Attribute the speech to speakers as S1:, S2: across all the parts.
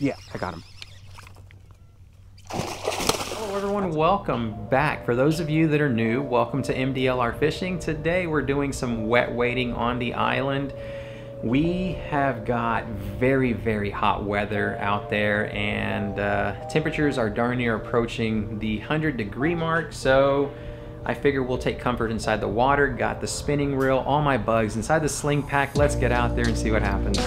S1: Yeah, I got him.
S2: Hello everyone, welcome back. For those of you that are new, welcome to MDLR Fishing. Today we're doing some wet wading on the island. We have got very, very hot weather out there and uh, temperatures are darn near approaching the 100 degree mark. So I figure we'll take comfort inside the water. Got the spinning reel, all my bugs inside the sling pack. Let's get out there and see what happens.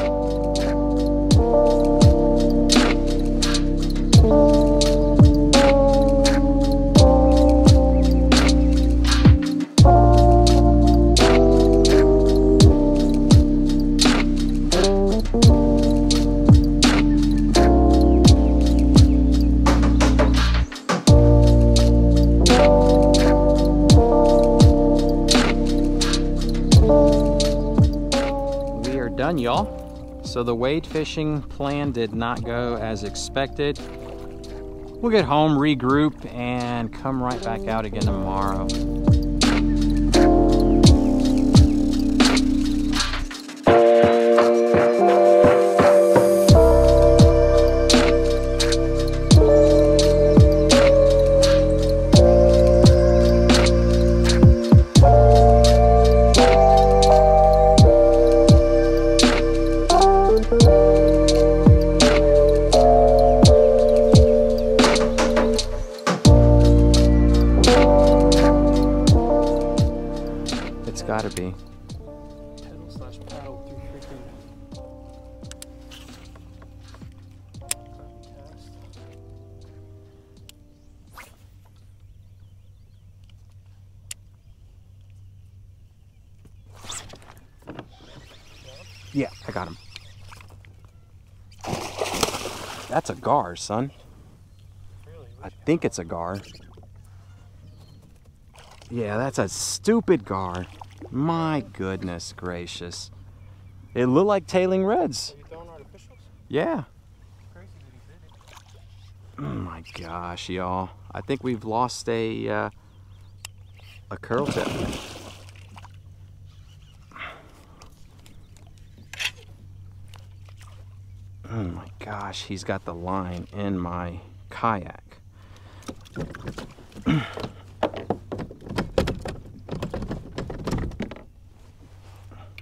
S2: We are done, y'all. So the wade fishing plan did not go as expected. We'll get home, regroup, and come right back out again tomorrow. Yeah, I got him. That's a gar, son. I think it's a gar. Yeah, that's a stupid gar. My goodness gracious. It looked like tailing reds.
S1: Are you throwing artificials?
S2: Yeah.
S1: Crazy that he did it.
S2: Oh my gosh, y'all. I think we've lost a uh, a curl tip. Oh my gosh, he's got the line in my kayak.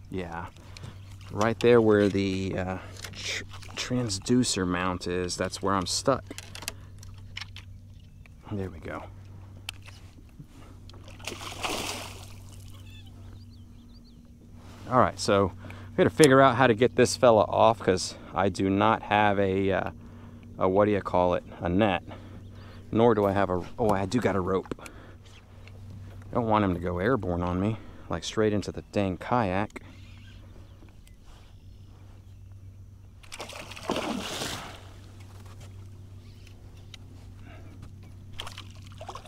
S2: yeah, right there where the uh, tr- transducer mount is, that's where I'm stuck. There we go. All right, so we got to figure out how to get this fella off because I do not have a, uh, a, what do you call it, a net. Nor do I have a, oh, I do got a rope. I don't want him to go airborne on me, like straight into the dang kayak.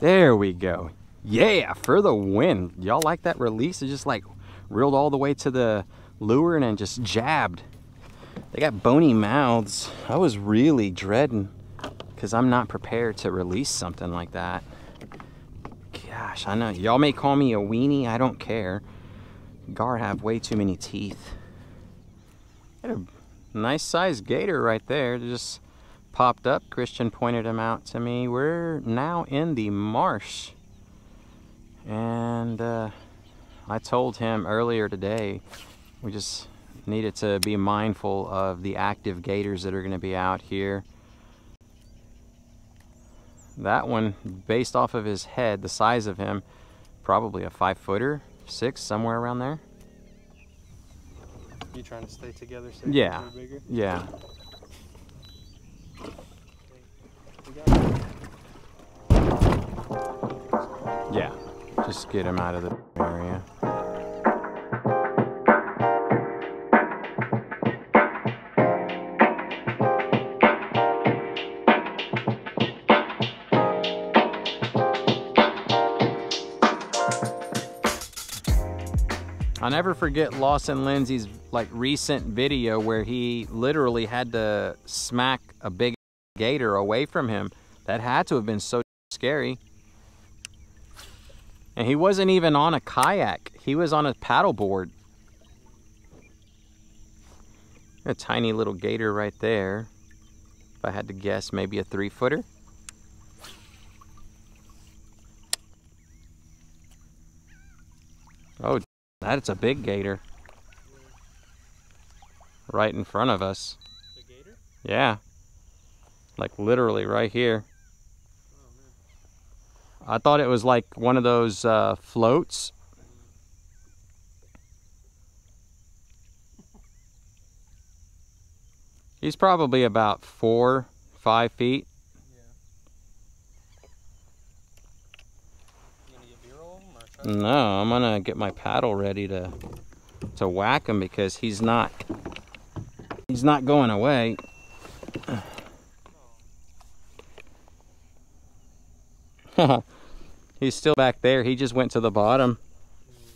S2: There we go. Yeah, for the win. Y'all like that release? It just like reeled all the way to the lure and then just jabbed. They got bony mouths. I was really dreading because I'm not prepared to release something like that. Gosh, I know. Y'all may call me a weenie. I don't care. Gar have way too many teeth. Got a nice sized gator right there. Just popped up. Christian pointed him out to me. We're now in the marsh. And uh, I told him earlier today we just needed to be mindful of the active gators that are going to be out here. That one, based off of his head, the size of him, probably a five footer, six, somewhere around there.
S1: You trying to stay together so
S2: Yeah.
S1: bigger?
S2: Yeah. Just get him out of the area. I'll never forget Lawson Lindsey's like recent video where he literally had to smack a big gator away from him. That had to have been so scary. And he wasn't even on a kayak. He was on a paddleboard. A tiny little gator right there. If I had to guess, maybe a three footer. Oh, that's a big gator. Right in front of us.
S1: The gator?
S2: Yeah. Like literally right here. I thought it was like one of those uh, floats. He's probably about four, five feet.
S1: Yeah.
S2: No, I'm gonna get my paddle ready to to whack him because he's not he's not going away. he's still back there. He just went to the bottom.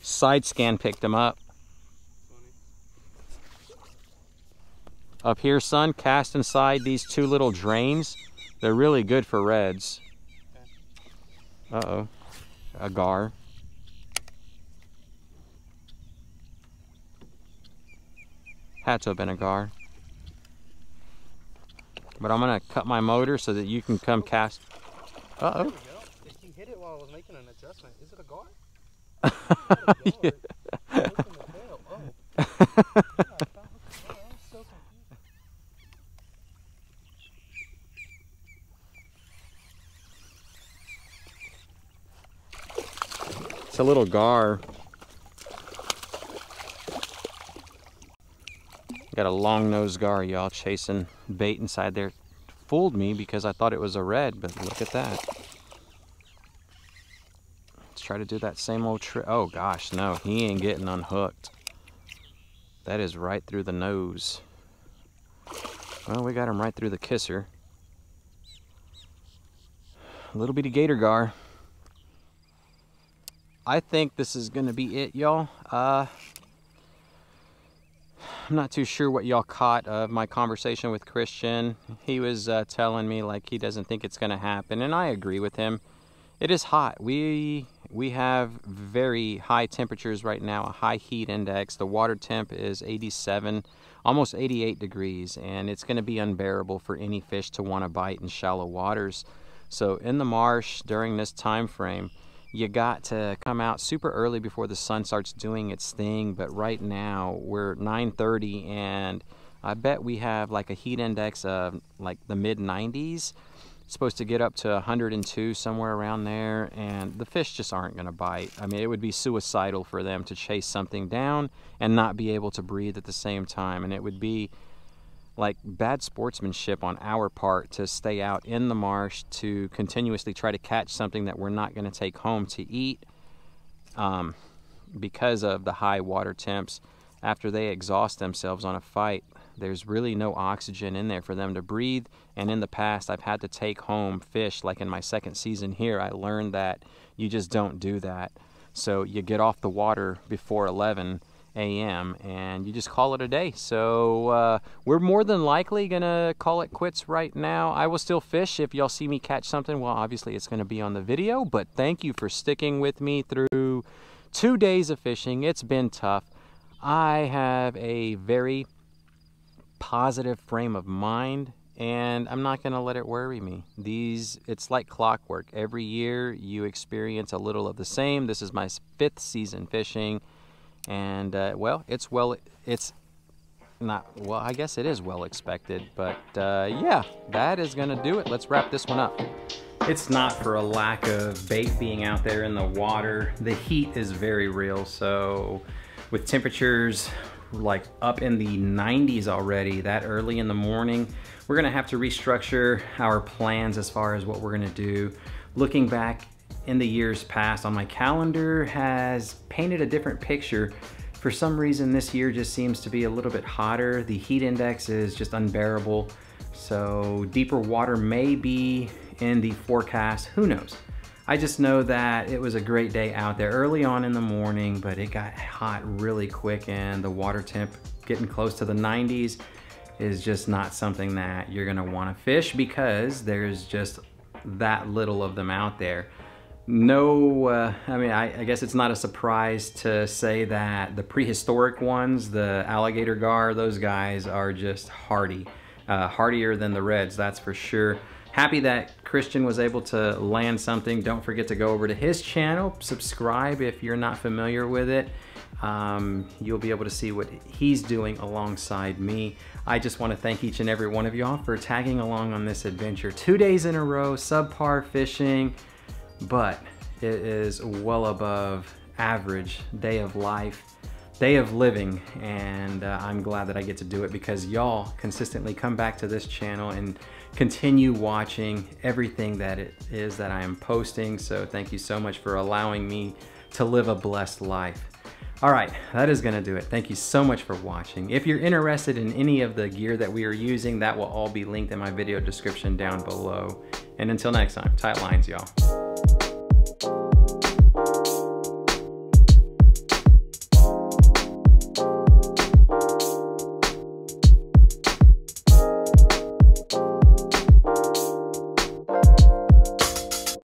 S2: Side scan picked him up. Up here, son, cast inside these two little drains. They're really good for reds. Uh oh. A gar. Had to have been a gar. But I'm gonna cut my motor so that you can come cast. Uh
S1: There
S2: oh.
S1: we go. He hit it while I was making an adjustment. Is it a gar? Is it a gar? Look in the tail. Oh. Yeah, I thought- okay, I was so.
S2: It's a little gar. Got a long nosed gar, y'all, chasing bait inside there. Fooled me because I thought it was a red, but look at that. Try to do that same old trick. Oh gosh, no, he ain't getting unhooked. That is right through the nose. Well, we got him right through the kisser. A little bitty gator gar. I think this is gonna be it, y'all. Uh, I'm not too sure what y'all caught of my conversation with Christian. He was uh, telling me like he doesn't think it's gonna happen, and I agree with him. It is hot. We we have very high temperatures right now, a high heat index. The water temp is 87, almost 88 degrees, and it's going to be unbearable for any fish to want to bite in shallow waters. So in the marsh during this time frame, you got to come out super early before the sun starts doing its thing. But right now we're 9:30, and I bet we have like a heat index of like the mid 90s supposed to get up to 102 somewhere around there and the fish just aren't going to bite. I mean it would be suicidal for them to chase something down and not be able to breathe at the same time and it would be like bad sportsmanship on our part to stay out in the marsh to continuously try to catch something that we're not going to take home to eat um, because of the high water temps. After they exhaust themselves on a fight there's really no oxygen in there for them to breathe. And in the past i've had to take home fish like in my second season here i learned that you just don't do that. So you get off the water before 11 a.m and you just call it a day. So uh, we're more than likely gonna call it quits right now. I will still fish. If y'all see me catch something well obviously it's gonna be on the video but thank you for sticking with me through two days of fishing. It's been tough. I have a very positive frame of mind and I'm not going to let it worry me. These it's like clockwork. Every year you experience a little of the same. This is my fifth season fishing and uh, well, it's well it's not well, I guess it is well expected, but uh, yeah, that is going to do it. Let's wrap this one up. It's not for a lack of bait being out there in the water. The heat is very real, so with temperatures like up in the 90s already that early in the morning. We're gonna have to restructure our plans as far as what we're gonna do. Looking back in the years past on my calendar has painted a different picture. For some reason this year just seems to be a little bit hotter. The heat index is just unbearable. So deeper water may be in the forecast. Who knows I just know that it was a great day out there early on in the morning, but it got hot really quick and the water temp getting close to the 90s is just not something that you're gonna wanna fish because there's just that little of them out there. No, uh, I mean, I, I guess it's not a surprise to say that the prehistoric ones, the alligator gar, those guys are just hardy. uh, hardier than the reds, that's for sure. Happy that Christian was able to land something. Don't forget to go over to his channel, subscribe if you're not familiar with it. Um, you'll be able to see what he's doing alongside me. I just want to thank each and every one of y'all for tagging along on this adventure. Two days in a row, subpar fishing, but it is well above average day of life, day of living, and uh, I'm glad that I get to do it because y'all consistently come back to this channel and continue watching everything that it is that I am posting. So thank you so much for allowing me to live a blessed life. All right, that is gonna do it. Thank you so much for watching. If you're interested in any of the gear that we are using, that will all be linked in my video description down below. And until next time, tight lines, y'all.